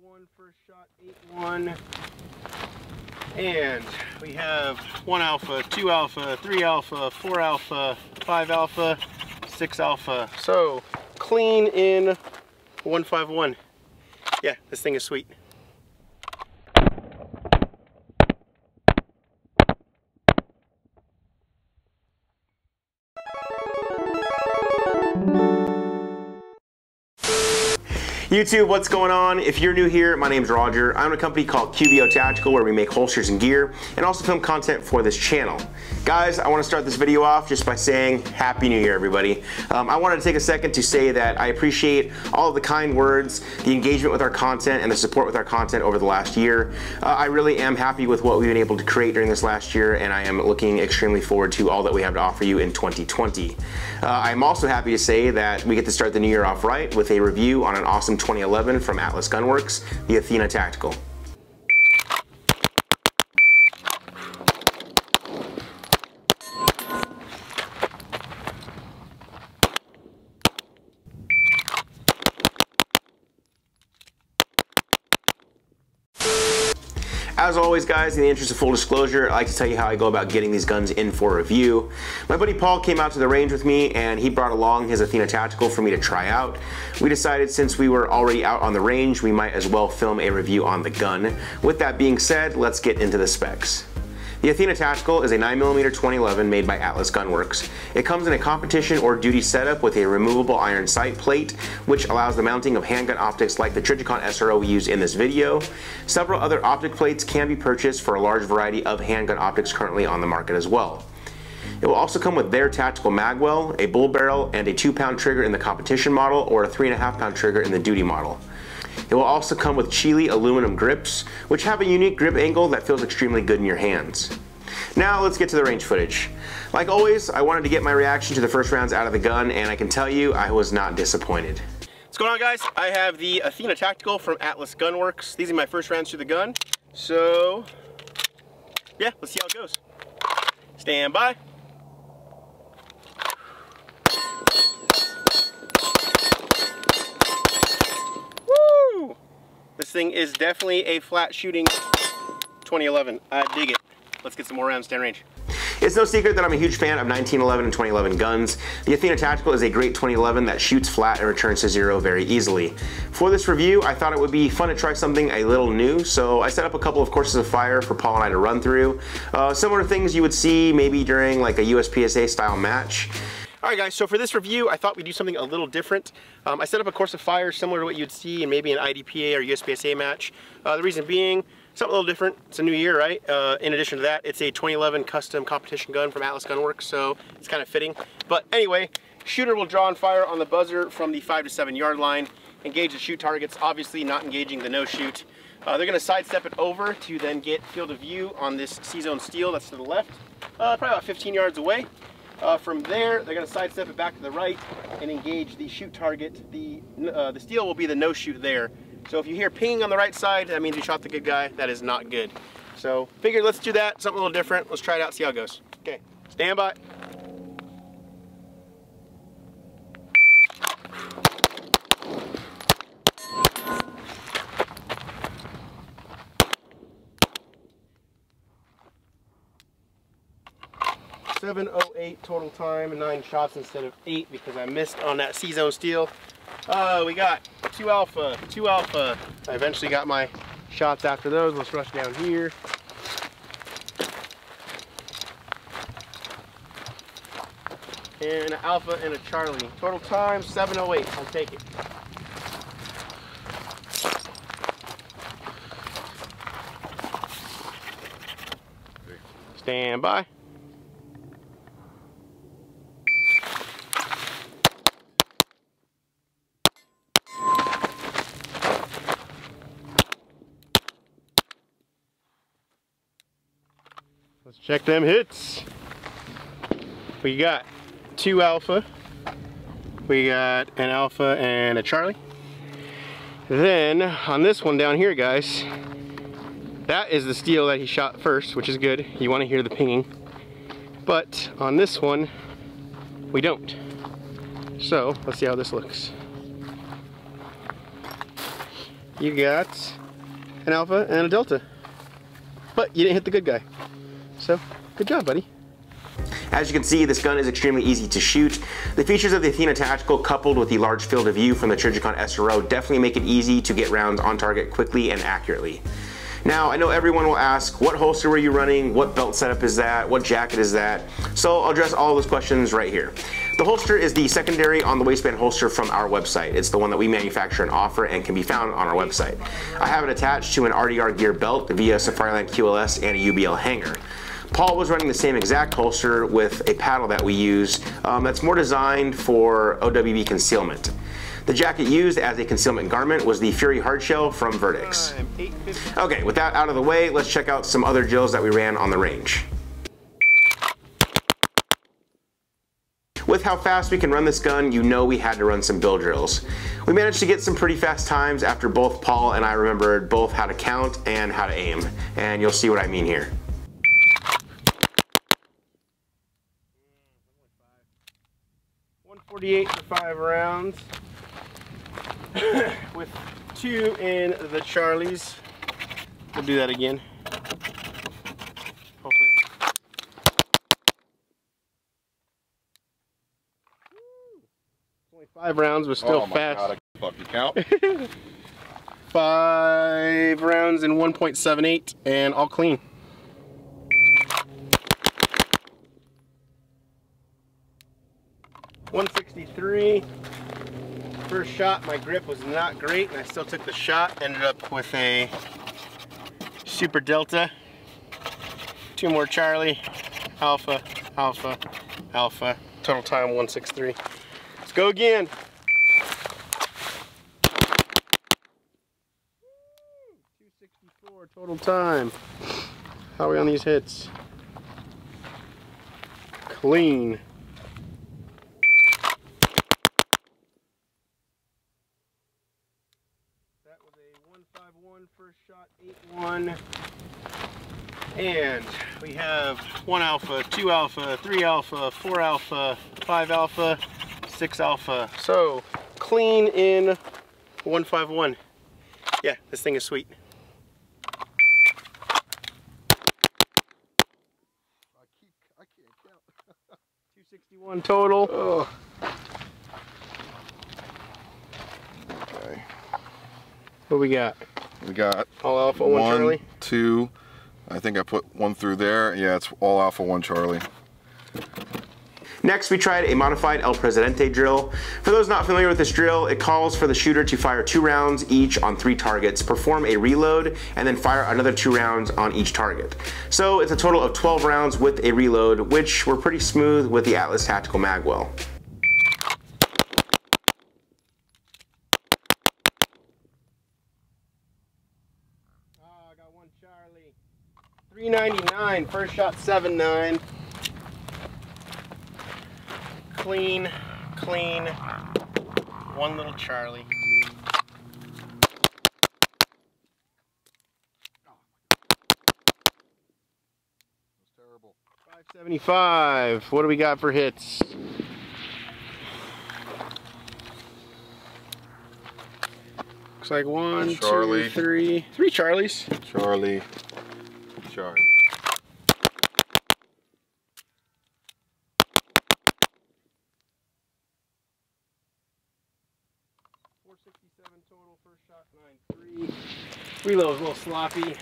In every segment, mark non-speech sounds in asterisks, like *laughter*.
151, first shot, 8-1. And we have 1 alpha, 2 alpha, 3 alpha, 4 alpha, 5 alpha, 6 alpha. So, clean in 151. Yeah, this thing is sweet. YouTube, what's going on? If you're new here, my name's Roger. I'm a company called QVO Tactical where we make holsters and gear and also film content for this channel. Guys, I want to start this video off just by saying Happy New Year, everybody. Um, I wanted to take a second to say that I appreciate all of the kind words, the engagement with our content, and the support with our content over the last year. Uh, I really am happy with what we've been able to create during this last year, and I am looking extremely forward to all that we have to offer you in 2020. Uh, I'm also happy to say that we get to start the new year off right with a review on an awesome 2011 from Atlas Gunworks, the Athena Tactical. As always guys, in the interest of full disclosure, I like to tell you how I go about getting these guns in for review. My buddy Paul came out to the range with me and he brought along his Athena Tactical for me to try out. We decided since we were already out on the range, we might as well film a review on the gun. With that being said, let's get into the specs. The Athena Tactical is a 9mm 2011 made by Atlas Gunworks. It comes in a competition or duty setup with a removable iron sight plate, which allows the mounting of handgun optics like the Trijicon SRO we used in this video. Several other optic plates can be purchased for a large variety of handgun optics currently on the market as well. It will also come with their tactical magwell, a bull barrel, and a 2 pound trigger in the competition model or a 3.5 pound trigger in the duty model. It will also come with Chile aluminum grips, which have a unique grip angle that feels extremely good in your hands. Now let's get to the range footage. Like always, I wanted to get my reaction to the first rounds out of the gun, and I can tell you I was not disappointed. What's going on guys? I have the Athena Tactical from Atlas Gunworks. These are my first rounds through the gun. So, yeah, let's see how it goes. Stand by. Thing is definitely a flat shooting 2011. I dig it. Let's get some more rounds down range. It's no secret that I'm a huge fan of 1911 and 2011 guns. The Athena Tactical is a great 2011 that shoots flat and returns to zero very easily. For this review, I thought it would be fun to try something a little new, so I set up a couple of courses of fire for Paul and I to run through. Uh, similar things you would see maybe during like a USPSA style match. Alright guys, so for this review, I thought we'd do something a little different. Um, I set up a course of fire similar to what you'd see in maybe an IDPA or USPSA match. Uh, the reason being, something a little different. It's a new year, right? Uh, in addition to that, it's a 2011 custom competition gun from Atlas Gunworks, so it's kind of fitting. But anyway, shooter will draw and fire on the buzzer from the 5 to 7 yard line, engage the shoot targets, obviously not engaging the no shoot. Uh, they're going to sidestep it over to then get field of view on this C-zone steel that's to the left, uh, probably about 15 yards away. Uh, from there, they're going to sidestep it back to the right and engage the shoot target. The, uh, the steel will be the no shoot there. So if you hear pinging on the right side, that means you shot the good guy. That is not good. So figured let's do that, something a little different. Let's try it out, see how it goes. Okay, stand by. Seven oh eight total time, nine shots instead of eight because I missed on that C-zone steel. Uh, we got two alpha, two alpha. I eventually got my shots after those. Let's rush down here. And an alpha and a Charlie. Total time 708. I'll take it. Stand by. Check them hits. We got two alpha. We got an alpha and a Charlie. Then on this one down here, guys, that is the steel that he shot first, which is good. You want to hear the pinging. But on this one, we don't. So let's see how this looks. you got an Alpha and a Delta. But you didn't hit the good guy. So, good job, buddy. As you can see, this gun is extremely easy to shoot. The features of the Athena Tactical coupled with the large field of view from the Trijicon SRO definitely make it easy to get rounds on target quickly and accurately. Now, I know everyone will ask, what holster were you running? What belt setup is that? What jacket is that? So I'll address all those questions right here. The holster is the secondary on the waistband holster from our website. It's the one that we manufacture and offer and can be found on our website. I have it attached to an RDR gear belt via Safariland QLS and a UBL hanger. Paul was running the same exact holster with a paddle that we use um, that's more designed for OWB concealment. The jacket used as a concealment garment was the Fury Hardshell from Vertx. Okay, with that out of the way, let's check out some other drills that we ran on the range. With how fast we can run this gun, you know we had to run some bill drills. We managed to get some pretty fast times after both Paul and I remembered both how to count and how to aim, and you'll see what I mean here. 148 for five rounds. *coughs* with two in the Charlies. We'll do that again. Hopefully. Only five rounds, but still oh my fast. God, I count. *laughs* five rounds in 1.78 and all clean. One sixty three first shot, my grip was not great, and I still took the shot. Ended up with a Super Delta. Two more Charlie, Alpha, Alpha, Alpha. Total time 163. Let's go again. Total time. How are we on these hits? Clean. first shot, 8-1. And we have one alpha, two alpha, three alpha, four alpha, five alpha, six alpha. So clean in 151. Yeah, this thing is sweet. I keep, I can't count. 261 total. Oh. Okay. What we got? We got all alpha one, one Charlie. Two. I think I put one through there. Yeah, it's all alpha one Charlie. Next, we tried a modified El Presidente drill. For those not familiar with this drill, it calls for the shooter to fire two rounds each on three targets, perform a reload, and then fire another two rounds on each target. So it's a total of 12 rounds with a reload, which were pretty smooth with the Atlas Tactical Magwell. 399, first shot 7.9. Clean, clean, one little Charlie. terrible. 575. What do we got for hits? Looks like one, Charlie. two, three, three Charlies. Charlie. Four sixty-seven total. First shot nine three. Reload's a little sloppy.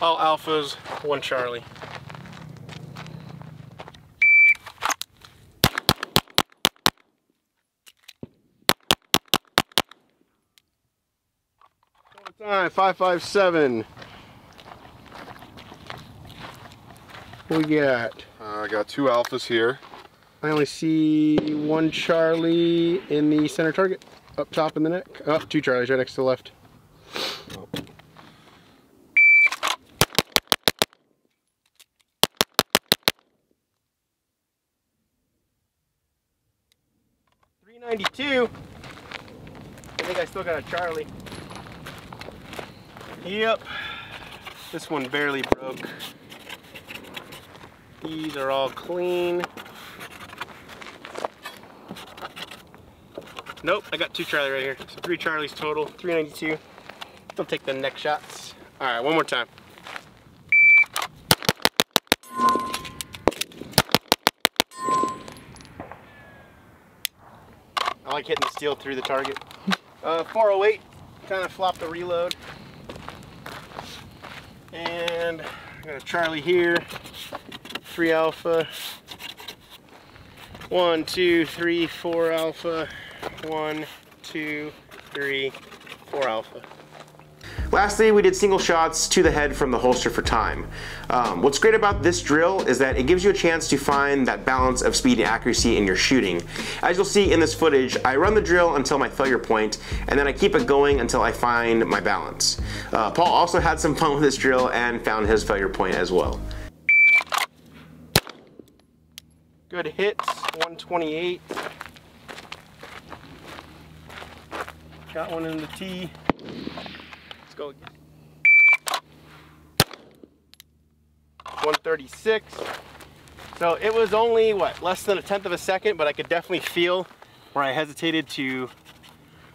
All alphas, one Charlie. Time five five seven. What we got? Uh, I got two alphas here. I only see one Charlie in the center target, up top in the neck. Oh, two Charlies right next to the left. Oh. Three ninety two. I think I still got a Charlie. Yep. This one barely broke. These are all clean. Nope, I got two Charlie right here. So three Charlies total, 392. Don't take the neck shots. All right, one more time. I like hitting the steel through the target. *laughs* Uh, 408, kind of flopped the reload. And I got a Charlie here, three alpha, one, two, three, four alpha, one, two, three, four alpha. Lastly, we did single shots to the head from the holster for time. Um, what's great about this drill is that it gives you a chance to find that balance of speed and accuracy in your shooting. As you'll see in this footage, I run the drill until my failure point, and then I keep it going until I find my balance. Uh, Paul also had some fun with this drill and found his failure point as well. Good hits, 128. Got one in the tee. Let's go again. 136. So it was only, what, less than a tenth of a second, but I could definitely feel where I hesitated to,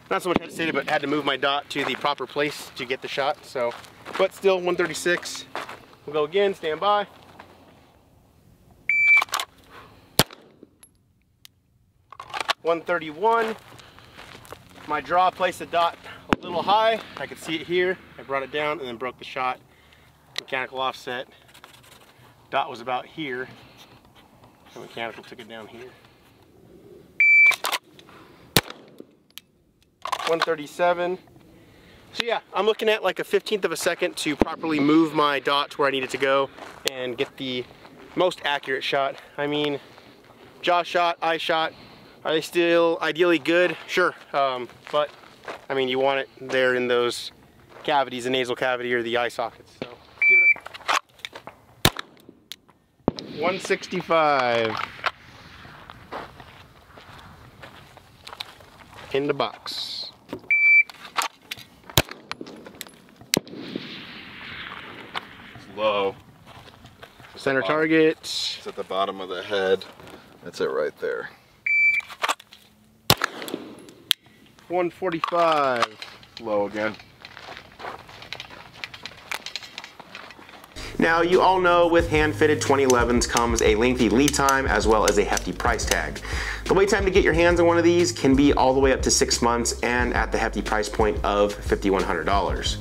not so much hesitated, but had to move my dot to the proper place to get the shot. So, but still 136. We'll go again, stand by. One thirty-one. My draw placed the dot a little high. I could see it here. I brought it down and then broke the shot. Mechanical offset. Dot was about here. The mechanical took it down here. 137. So yeah, I'm looking at like a 15th of a second to properly move my dot to where I need it to go and get the most accurate shot. I mean, jaw shot, eye shot, are they still ideally good? Sure, um, but I mean, you want it there in those cavities, the nasal cavity or the eye sockets. So give it a 165 in the box. It's low. Center target. It's at the bottom of the head. That's it right there. 145. Low again. Now, you all know with hand-fitted 2011s comes a lengthy lead time as well as a hefty price tag. The wait time to get your hands on one of these can be all the way up to six months and at the hefty price point of $5,100.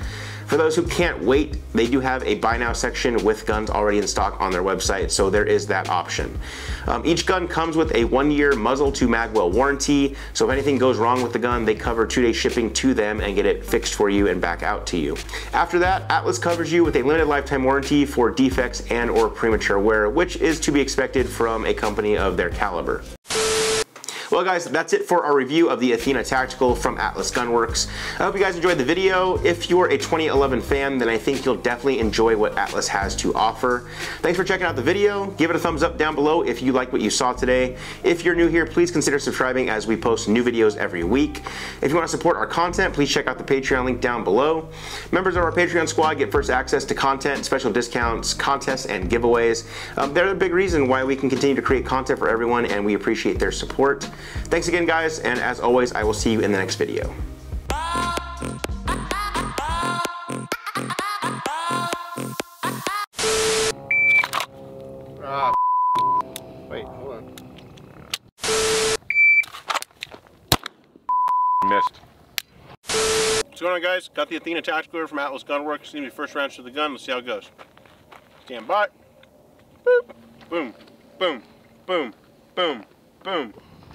For those who can't wait, they do have a buy now section with guns already in stock on their website, so there is that option. Um, each gun comes with a one year muzzle to magwell warranty, so if anything goes wrong with the gun, they cover two day shipping to them and get it fixed for you and back out to you. After that, Atlas covers you with a limited lifetime warranty for defects and or premature wear, which is to be expected from a company of their caliber. Well guys, that's it for our review of the Athena Tactical from Atlas Gunworks. I hope you guys enjoyed the video. If you're a 2011 fan, then I think you'll definitely enjoy what Atlas has to offer. Thanks for checking out the video. Give it a thumbs up down below if you like what you saw today. If you're new here, please consider subscribing as we post new videos every week. If you want to support our content, please check out the Patreon link down below. Members of our Patreon squad get first access to content, special discounts, contests, and giveaways. Um, they're the big reason why we can continue to create content for everyone, and we appreciate their support. Thanks again, guys, and as always, I will see you in the next video. Ah, wait, hold on. Missed. What's going on, guys? Got the Athena Tactical from Atlas Gunworks. It's gonna be first round to the gun. Let's see how it goes. Stand by. Boop. Boom. Boom. Boom. Boom. Boom. Boom.